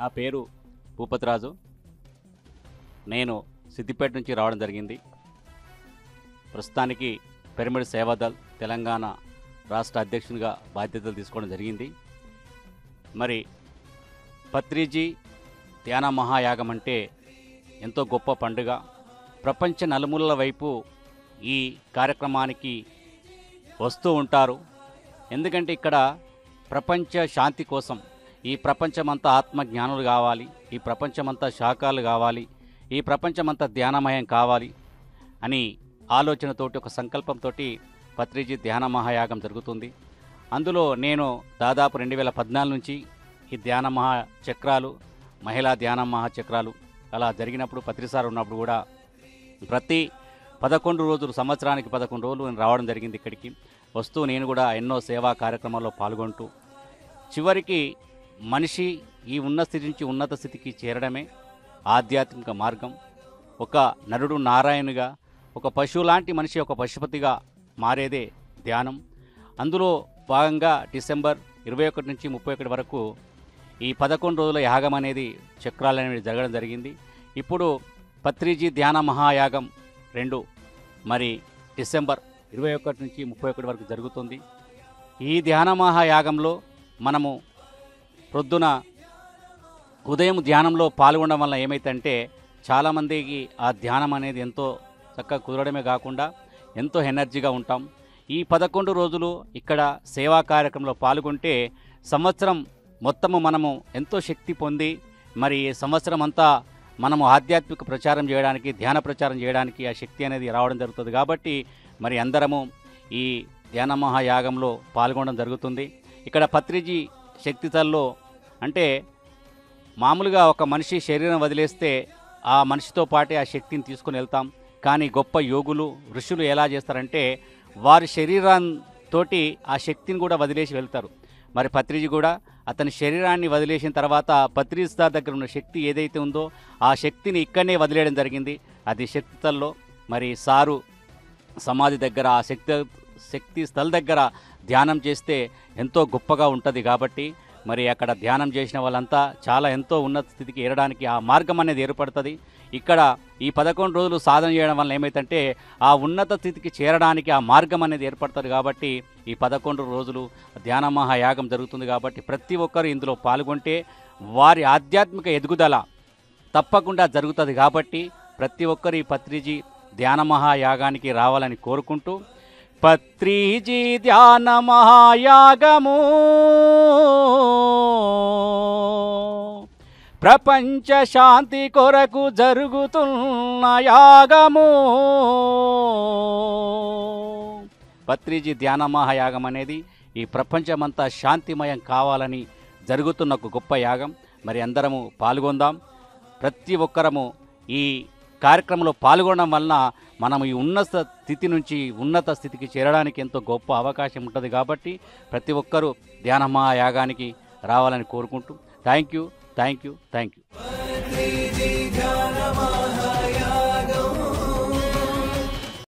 నా పేరు భూపతిరాజు. నేను సిద్దిపేట నుంచి రావడం జరిగింది. ప్రస్తుతానికి పిరమిడ్ సేవాదల్ తెలంగాణ రాష్ట్ర అధ్యక్షునిగా బాధ్యతలు తీసుకోవడం జరిగింది. మరి పత్రిజీ ధ్యాన మహాయాగం అంటే ఎంతో గొప్ప పండుగ. ప్రపంచ నలుమూలల వైపు ఈ కార్యక్రమానికి వస్తూ ఉంటారు. ఎందుకంటే ఇక్కడ ప్రపంచ శాంతి కోసం ఈ ప్రపంచమంతా ఆత్మజ్ఞానులు కావాలి ఈ ప్రపంచమంతా శాఖలు కావాలి ఈ ప్రపంచమంతా ధ్యానమయం కావాలి అని ఆలోచనతోటి ఒక సంకల్పంతో పత్రిజీ ధ్యాన మహాయాగం జరుగుతుంది. అందులో నేను దాదాపు రెండు వేల పద్నాలుగు నుంచి ఈ ధ్యాన మహా చక్రాలు మహిళా ధ్యాన మహాచక్రాలు అలా జరిగినప్పుడు పత్రిసారి ఉన్నప్పుడు కూడా ప్రతి పదకొండు రోజులు సంవత్సరానికి పదకొండు రోజులు నేను రావడం జరిగింది ఇక్కడికి. వస్తూ నేను కూడా ఎన్నో సేవా కార్యక్రమాల్లో పాల్గొంటూ చివరికి మనిషి ఈ ఉన్న స్థితి నుంచి ఉన్నత స్థితికి చేరడమే ఆధ్యాత్మిక మార్గం. ఒక నరుడు నారాయణుగా ఒక పశువు లాంటి మనిషి ఒక పశుపతిగా మారేదే ధ్యానం. అందులో భాగంగా డిసెంబర్ ఇరవై ఒకటి నుంచి ముప్పై ఒకటి వరకు ఈ పదకొండు రోజుల యాగం అనేది చక్రాలు అనేవి జరగడం జరిగింది. ఇప్పుడు పత్రిజీ ధ్యాన మహాయాగం రెండు మరి డిసెంబర్ ఇరవై ఒకటి నుంచి ముప్పై ఒకటి వరకు జరుగుతుంది. ఈ ధ్యాన మహాయాగంలో మనము ప్రొద్దున ఉదయం ధ్యానంలో పాల్గొనడం వల్ల ఏమైతుందంటే చాలామందికి ఆ ధ్యానం అనేది ఎంతో చక్కగా కుదరడమే కాకుండా ఎంతో ఎనర్జీగా ఉంటాం. ఈ పదకొండు రోజులు ఇక్కడ సేవా కార్యక్రమంలో పాల్గొంటే సంవత్సరం మొత్తము మనము ఎంతో శక్తి పొంది మరి ఈ సంవత్సరం అంతా మనము ఆధ్యాత్మిక ప్రచారం చేయడానికి ధ్యాన ప్రచారం చేయడానికి ఆ శక్తి అనేది రావడం జరుగుతుంది కాబట్టి మరి అందరము ఈ ధ్యాన మహాయాగంలో పాల్గొనడం జరుగుతుంది. ఇక్కడ పత్రిజీ శక్తితల్లో అంటే మామూలుగా ఒక మనిషి శరీరం వదిలేస్తే ఆ మనిషితో పాటే ఆ శక్తిని తీసుకుని వెళ్తాం. కానీ గొప్ప యోగులు ఋషులు ఎలా చేస్తారంటే వారి శరీరంతోటి ఆ శక్తిని కూడా వదిలేసి వెళ్తారు. మరి పత్రిజి కూడా అతని శరీరాన్ని వదిలేసిన తర్వాత పత్రిజ్ సార్ దగ్గర ఉన్న శక్తి ఏదైతే ఉందో ఆ శక్తిని ఇక్కడనే వదిలేయడం జరిగింది. అది శక్తితల్లో మరి సారు సమాధి దగ్గర ఆ శక్తి శక్తి స్థల్ దగ్గర ధ్యానం చేస్తే ఎంతో గొప్పగా ఉంటుంది కాబట్టి మరి అక్కడ ధ్యానం చేసిన వాళ్ళంతా చాలా ఎంతో ఉన్నత స్థితికి ఏరడానికి ఆ మార్గం అనేది ఏర్పడుతుంది. ఇక్కడ ఈ పదకొండు రోజులు సాధన చేయడం వల్ల ఏమైతుంటే ఆ ఉన్నత స్థితికి చేరడానికి ఆ మార్గం అనేది ఏర్పడుతుంది కాబట్టి ఈ పదకొండు రోజులు ధ్యాన మహాయాగం జరుగుతుంది కాబట్టి ప్రతి ఒక్కరు ఇందులో పాల్గొంటే వారి ఆధ్యాత్మిక ఎదుగుదల తప్పకుండా జరుగుతుంది కాబట్టి ప్రతి ఒక్కరు ఈ పత్రిజీ ధ్యాన మహాయాగానికి రావాలని కోరుకుంటూ పత్రిజీ ధ్యాన మహాయాగము. ప్రపంచ శాంతి కొరకు జరుగుతున్న యాగము. పత్రిజీ ధ్యాన మహాయాగం అనేది ఈ ప్రపంచమంతా శాంతిమయం కావాలని జరుగుతున్న ఒక గొప్ప యాగం. మరి అందరము పాల్గొందాం. ప్రతి ఒక్కరము ఈ కార్యక్రమంలో పాల్గొనడం వలన మనం ఈ ఉన్నత స్థితి నుంచి ఉన్నత స్థితికి చేరడానికి ఎంతో గొప్ప అవకాశం ఉంటుంది కాబట్టి ప్రతి ఒక్కరూ ధ్యానమా యాగానికి రావాలని కోరుకుంటూ thank you thank you thank you.